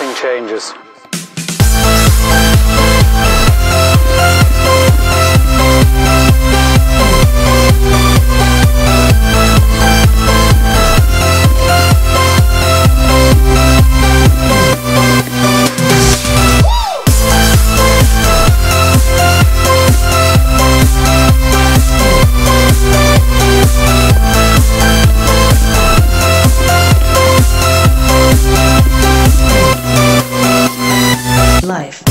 nothing changes. life.